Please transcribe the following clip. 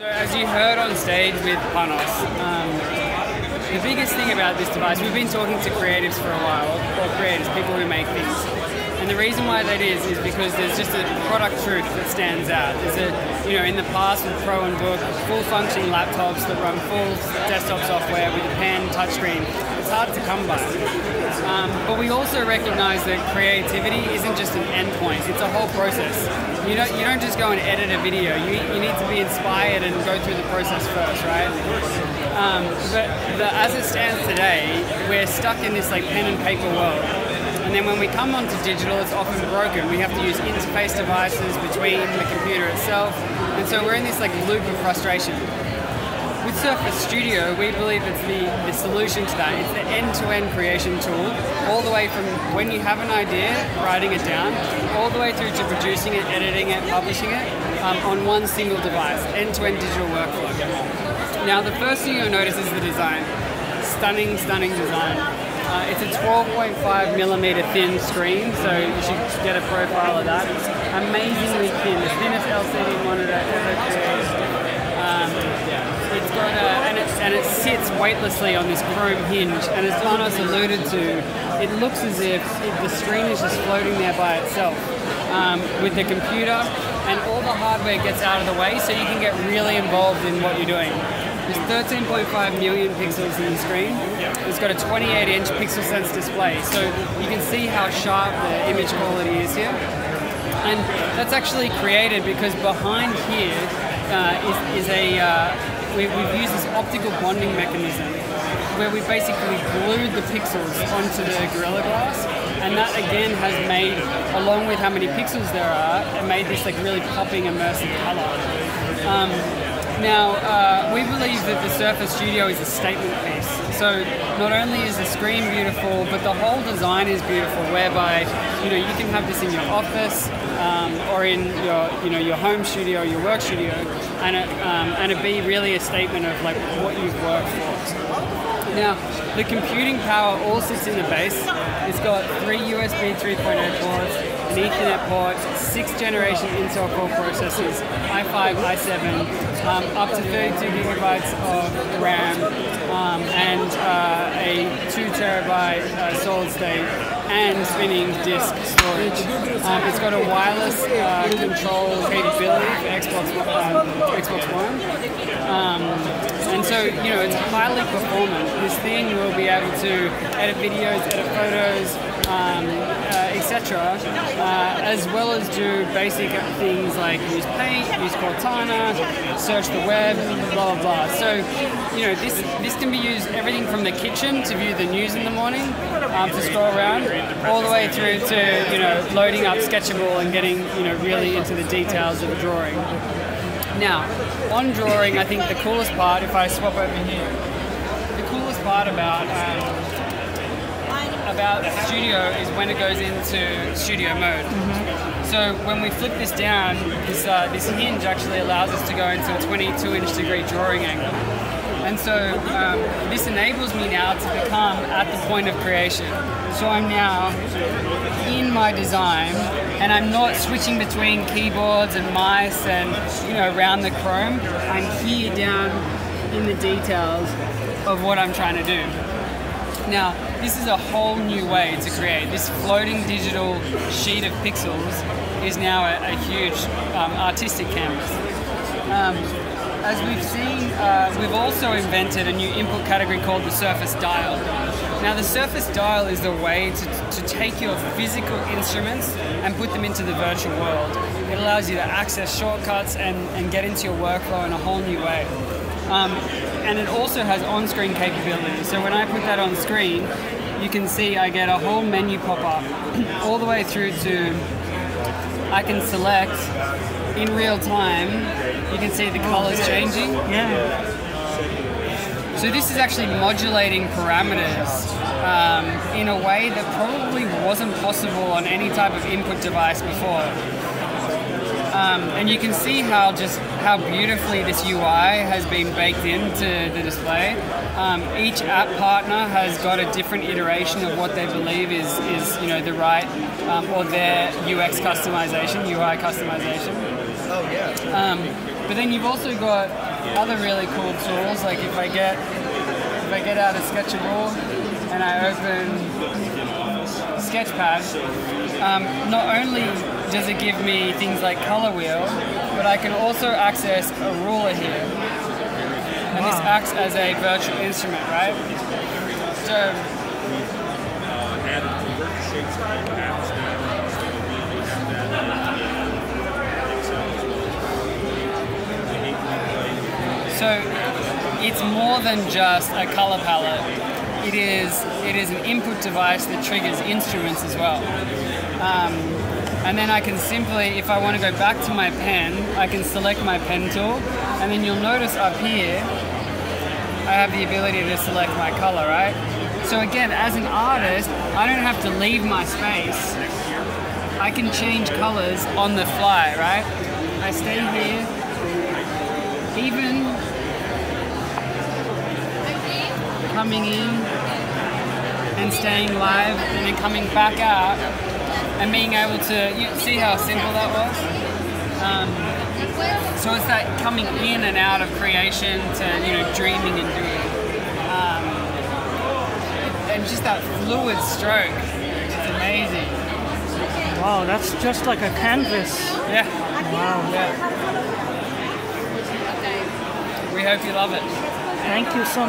So as you heard on stage with Panos, um, the biggest thing about this device, we've been talking to creatives for a while, or creators, people who make things. And the reason why that is, is because there's just a product truth that stands out. There's a, you know, in the past with Pro and Book, full functioning laptops that run full desktop software with a pen, touchscreen, it's hard to come by. Um, but we also recognize that creativity isn't just an endpoint, it's a whole process. You don't, you don't just go and edit a video, you, you need to be inspired and go through the process first, right? Um, but the, as it stands today, we're stuck in this like pen and paper world. And then when we come onto digital, it's often broken. We have to use interface devices between the computer itself. And so we're in this like loop of frustration. Surface Studio, we believe it's the, the solution to that. It's the end-to-end creation tool, all the way from when you have an idea, writing it down, all the way through to producing it, editing it, publishing it um, on one single device, end-to-end digital workflow. Now, the first thing you'll notice is the design. Stunning, stunning design. Uh, it's a 12.5 millimeter thin screen, so you should get a profile of that. It's amazingly thin, the thinnest LCD monitor ever created. Um, it's got a, and it, and it sits weightlessly on this chrome hinge, and as Panos alluded to, it looks as if the screen is just floating there by itself. Um, with the computer, and all the hardware gets out of the way, so you can get really involved in what you're doing. There's 13.5 million pixels in the screen. It's got a 28 inch pixel sense display, so you can see how sharp the image quality is here. And that's actually created because behind here uh, is, is, a, uh, we, have used this optical bonding mechanism where we basically glued the pixels onto the Gorilla Glass and that again has made, along with how many pixels there are, it made this like really popping immersive color. Um, now, uh, we believe that the Surface Studio is a statement piece. So not only is the screen beautiful, but the whole design is beautiful, whereby you know you can have this in your office um, or in your you know your home studio, your work studio, and it, um, and it be really a statement of like what you've worked for. Now, the computing power all sits in the base. It's got three USB 3.0 ports, an Ethernet port, sixth generation Intel Core processors, i5, i7, um, up to 32 gigabytes of RAM um, and uh, a 2 terabyte uh, solid state and spinning disk storage. Um, it's got a wireless uh, control capability for Xbox, um, Xbox One. Um, and so, you know, it's highly performant. This thing will be able to edit videos, edit photos, uh, as well as do basic things like use Paint, use Cortana, search the web, blah blah blah. So, you know, this this can be used everything from the kitchen to view the news in the morning, um, to scroll around, all the way through to you know loading up Sketchable and getting you know really into the details of the drawing. Now, on drawing, I think the coolest part, if I swap over here, the coolest part about um, about Studio is when it goes into studio mode. Mm-hmm. So when we flip this down, this, uh, this hinge actually allows us to go into a 22 inch degree drawing angle. And so um, this enables me now to become at the point of creation. So I'm now in my design and I'm not switching between keyboards and mice and you know around the chrome. I'm here down in the details of what I'm trying to do. Now, this is a whole new way to create. This floating digital sheet of pixels is now a, a huge um, artistic canvas. Um, as we've seen, uh, we've also invented a new input category called the Surface Dial. Now, the Surface Dial is the way to, to take your physical instruments and put them into the virtual world. It allows you to access shortcuts and, and get into your workflow in a whole new way. Um, and it also has on-screen capability. So when I put that on screen, you can see I get a whole menu pop up all the way through to I can select in real time. You can see the colors changing. Yeah. So this is actually modulating parameters um, in a way that probably wasn't possible on any type of input device before. Um, and you can see how just how beautifully this UI has been baked into the display. Um, each app partner has got a different iteration of what they believe is, is you know the right um, or their UX customization, UI customization. Oh yeah. Um, but then you've also got other really cool tools. Like if I get if I get out of Sketchable and I open Sketchpad, um, not only does it give me things like color wheel, but I can also access a ruler here. And this acts as a virtual instrument, right? So So it's more than just a color palette. It is it is an input device that triggers instruments as well. Um, and then I can simply, if I want to go back to my pen, I can select my pen tool, and then you'll notice up here, I have the ability to select my color, right? So again, as an artist, I don't have to leave my space. I can change colors on the fly, right? I stay here, even coming in and staying live and then coming back out and being able to you see how simple that was um, so it's that coming in and out of creation to you know dreaming and doing um, and just that fluid stroke it's amazing Wow, that's just like a canvas. yeah Wow. yeah we hope you love it Thank you so much.